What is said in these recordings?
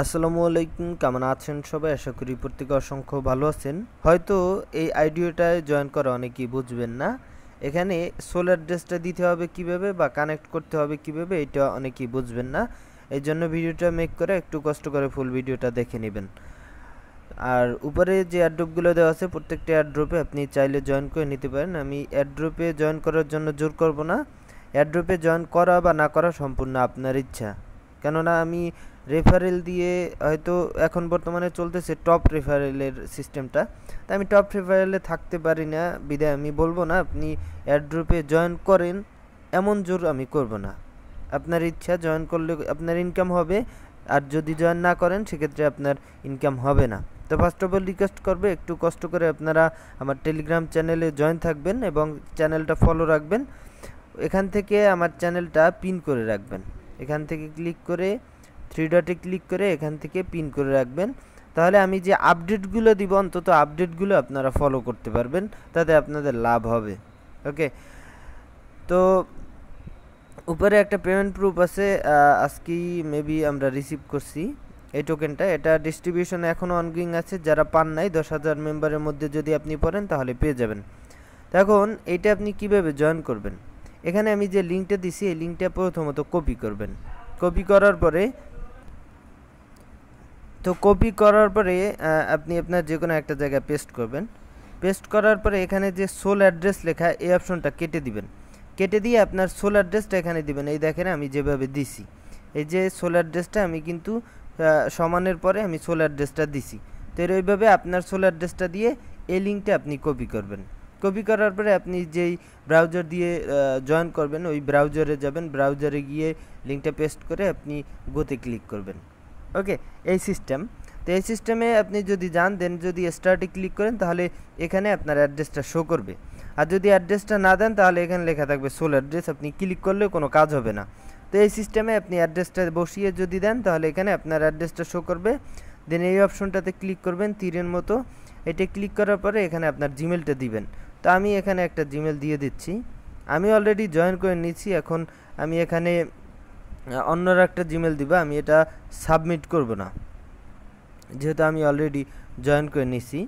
আসসালামু আলাইকুম, কেমন আছেন সবাই? আশা করি প্রত্যেকে অসংখ্য ভালো আছেন। হয়তো এই আইডিওটায় জয়েন করা অনেকেই বুঝবেন না। এখানে সোলার ড্রেসটা দিতে হবে কীভাবে বা কানেক্ট করতে হবে কীভাবে, এটা অনেকেই বুঝবেন না। এই জন্য ভিডিওটা মেক করে একটু কষ্ট করে ফুল ভিডিওটা দেখে নেবেন। আর উপরে যে অ্যাড্রপগুলো দেওয়া আছে, প্রত্যেকটা অ্যাড্রপে আপনি চাইলে জয়েন করে নিতে পারেন। আমি অ্যাড্রপে জয়েন করার জন্য জোর করব না। অ্যাড্রপে জয়েন করা বা না করা সম্পূর্ণ আপনার ইচ্ছা। কেননা আমি রেফারেল দিয়ে হয়তো এখন বর্তমানে চলতেছে টপ রেফারেলের সিস্টেমটা তাই আমি টপ রেফারেলে থাকতে পারি না, বিদায়। আমি বলব না, আপনি অ্যাড্রপে জয়েন করেন, এমন জোর আমি করব না। আপনার ইচ্ছা জয়েন করলে আপনার ইনকাম হবে, আর যদি জয়েন না করেন, সেক্ষেত্রে আপনার ইনকাম হবে না। তো ফার্স্ট অফ অল রিকোয়েস্ট করবে, একটু কষ্ট করে আপনারা আমার টেলিগ্রাম চ্যানেলে জয়েন থাকবেন এবং চ্যানেলটা ফলো রাখবেন। এখান থেকে আমার চ্যানেলটা পিন করে রাখবেন। এখান থেকে ক্লিক করে থ্রি ডটে ক্লিক করে এখান থেকে পিন করে রাখবেন। তাহলে আমি যে আপডেটগুলো দিব, অন্তত আপডেটগুলো আপনারা ফলো করতে পারবেন, তাতে আপনাদের লাভ হবে। ওকে তো উপরে একটা পেমেন্ট প্রুফ আছে আজকেই মেবি আমরা রিসিভ করছি এই টোকেনটা এটা ডিস্ট্রিবিউশন এখনও অনগোয়িং আছে, যারা পান নাই, দশ হাজার মেম্বারের মধ্যে যদি আপনি পড়েন, তাহলে পেয়ে যাবেন। এখন এইটা আপনি কীভাবে জয়েন করবেন? এখানে আমি যে লিঙ্কটা দিছি, এই লিঙ্কটা প্রথমত কপি করবেন। কপি করার পরে, তো কপি করার পরে আপনি আপনার যে কোনো একটা জায়গায় পেস্ট করবেন। পেস্ট করার পরে এখানে যে সোল অ্যাড্রেস লেখা, এই অপশনটা কেটে দিবেন। কেটে দিয়ে আপনার সোল অ্যাড্রেসটা এখানে দিবেন। এই দেখেন আমি যেভাবে দিছি। এই যে সোল অ্যাড্রেসটা আমি কিন্তু সমানের পরে আমি সোল অ্যাড্রেসটা দিছি। তো এইভাবে আপনার সোল অ্যাড্রেসটা দিয়ে এই লিঙ্কটা আপনি কপি করবেন। কপি করার পরে আপনি যেই ব্রাউজার দিয়ে জয়েন করবেন, ওই ব্রাউজারে যাবেন ব্রাউজারে গিয়ে লিঙ্কটা পেস্ট করে আপনি গোতে ক্লিক করবেন। ওকে এই সিস্টেম তো এই সিস্টেমে আপনি যদি যান দেন যদি স্টার্টে ক্লিক করেন, তাহলে এখানে আপনার অ্যাড্রেসটা শো করবে। আর যদি অ্যাড্রেসটা না দেন, তাহলে এখানে লেখা থাকবে সোল অ্যাড্রেস আপনি ক্লিক করলেও কোনো কাজ হবে না। তো এই সিস্টেমে আপনি অ্যাড্রেসটা বসিয়ে যদি দেন, তাহলে এখানে আপনার অ্যাড্রেসটা শো করবে। দেন এই অপশনটাতে ক্লিক করবেন তীরের মতো। এটা ক্লিক করার পরে এখানে আপনার জিমেলটা দিবেন। তো আমি এখানে একটা জিমেল দিয়ে দিচ্ছি। আমি অলরেডি জয়েন করে নিচ্ছি এখন আমি এখানে অন্যরা একটা জিমেল দিব, আমি এটা সাবমিট করব না। যেহেতু আমি অলরেডি জয়েন করে নিছি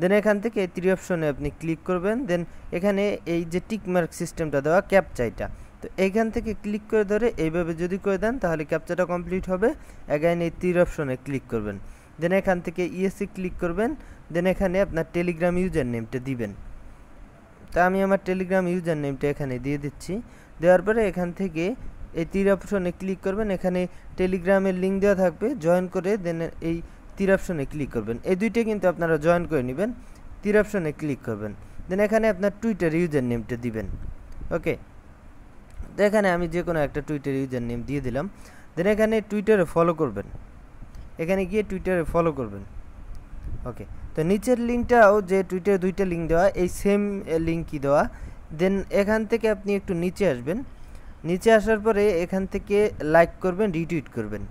দেন এখান থেকে এই থ্রি অপশনে আপনি ক্লিক করবেন। দেন এখানে এই যে টিকমার্ক সিস্টেমটা দেওয়া ক্যাপচাইটা তো এইখান থেকে ক্লিক করে ধরে এইভাবে যদি করে দেন, তাহলে ক্যাপচাটা কমপ্লিট হবে। অ্যাগাইন এই তীর অপশনে ক্লিক করবেন। দেন এখান থেকে ইএসসি ক্লিক করবেন। দেন এখানে আপনার টেলিগ্রাম ইউজার নেমটা দিবেন। তা আমি আমার টেলিগ্রাম ইউজার নেমটা এখানে দিয়ে দিচ্ছি। দেওয়ার পরে এখান থেকে এই তীর অপশনে ক্লিক করবেন। এখানে টেলিগ্রামের লিঙ্ক দেওয়া থাকবে। জয়েন করে দেন এই তীর অপশনে ক্লিক করবেন। এই দুইটা কিন্তু আপনারা জয়েন করে নেবেন। তীর অপশনে ক্লিক করবেন। দেন এখানে আপনার টুইটার ইউজার নেমটা দিবেন। ওকে তো এখানে আমি যে কোনো একটা টুইটার ইউজার নেম দিয়ে দিলাম। দেন এখানে টুইটারে ফলো করবেন। এখানে গিয়ে টুইটারে ফলো করবেন। ওকে তো নিচের লিঙ্কটাও যে টুইটারে দুইটা লিঙ্ক দেওয়া, এই সেম লিঙ্কই দেওয়া। দেন এখান থেকে আপনি একটু নিচে আসবেন। নিচে আসার পরে এখান থেকে লাইক করবেন, রিটুইট করবেন।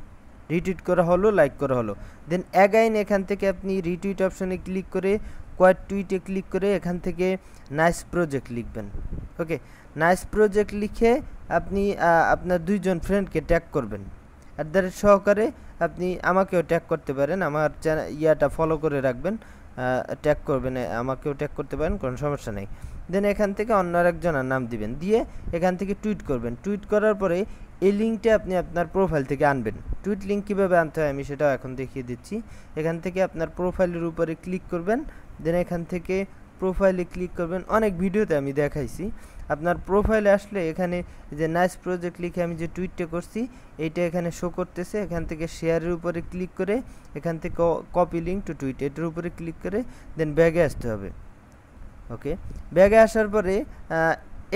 রিটুইট করা হলো, লাইক করা হলো। দেন অ্যাগাইন এখান থেকে আপনি রিটুইট অপশনে ক্লিক করে কোয়ার টুইটে ক্লিক করে এখান থেকে নাইস প্রজেক্ট লিখবেন। ওকে? নাইস প্রজেক্ট লিখে আপনি আপনার দুইজন ফ্রেন্ডকে ট্যাগ করবেন। অ্যাট দ্য রেট সহকারে আপনি আমাকেও ট্যাগ করতে পারেন, আমার ইয়াটা ফলো করে রাখবেন ট্যাগ করবেন আমাকেও ট্যাগ করতে পারেন, কোনো সমস্যা নেই। দেন এখান থেকে অন্য আরেকজনের নাম দিবেন, দিয়ে এখান থেকে টুইট করবেন। টুইট করার পরে এই লিঙ্কটা আপনি আপনার প্রোফাইল থেকে আনবেন। টুইট লিঙ্ক কীভাবে আনতে হয় আমি সেটাও এখন দেখিয়ে দিচ্ছি। এখান থেকে আপনার প্রোফাইলের উপরে ক্লিক করবেন দেন এখান থেকে প্রোফাইলে ক্লিক করবেন। অনেক ভিডিওতে আমি দেখাইছি। আপনার প্রোফাইলে আসলে এখানে যে নাইস প্রজেক্ট লিখে আমি যে টুইটটা করছি, এইটা এখানে শো করতেছে। এখান থেকে শেয়ারের উপরে ক্লিক করে, এখান থেকে কপি লিঙ্ক টু টুইট এটার উপরে ক্লিক করে দেন ব্যাগে আসতে হবে। ওকে ব্যাগে আসার পরে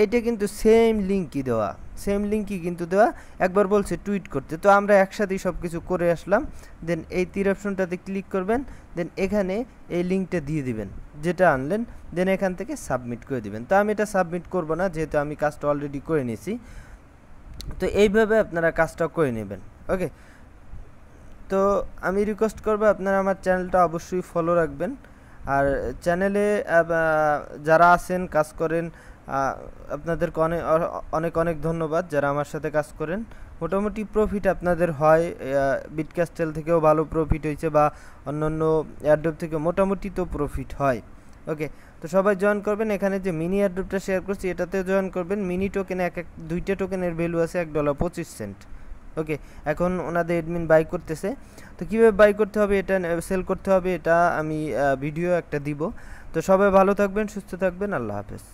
এটা কিন্তু সেম লিঙ্কই দেওয়া। সেম লিঙ্কই কিন্তু দেওয়া। একবার বলছে টুইট করতে। তো আমরা একসাথেই সব কিছু করে আসলাম। দেন এই তীর অপশনটাতে ক্লিক করবেন। দেন এখানে এই লিঙ্কটা দিয়ে দিবেন। যেটা আনলেন। দেন এখান থেকে সাবমিট করে দিবেন। তো আমি এটা সাবমিট করব না, যেহেতু আমি কাজটা অলরেডি করে নিয়েছি। তো এইভাবে আপনারা কাজটা করে নেবেন। ওকে তো আমি রিকোয়েস্ট করব আপনারা আমার চ্যানেলটা অবশ্যই ফলো রাখবেন। আর চ্যানেলে যারা আছেন, কাজ করেন আপনাদেরকে অনেক অনেক অনেক ধন্যবাদ যারা আমার সাথে কাজ করেন। মোটামুটি প্রফিট আপনাদের হয় বিটক্যাস্টেল থেকেও ভালো প্রফিট হয়েছে বা অন্যান্য এয়ারড্রপ থেকে মোটামুটি তো প্রফিট হয়। ওকে তো সবাই জয়েন করবেন। এখানে যে মিনি এয়ারড্রপটা শেয়ার করছি এটাতে জয়েন করবেন। মিনি টোকেনে এক এক, দুইটা টোকেনের ভ্যালু আছে এক ডলার পঁচিশ সেন্ট ওকে এখন ওনাদের এডমিন বাই করতেছে। তো কীভাবে বাই করতে হবে, এটা সেল করতে হবে, এটা আমি ভিডিও একটা দিব। তো সবাই ভালো থাকবেন, সুস্থ থাকবেন। আল্লাহ হাফেজ।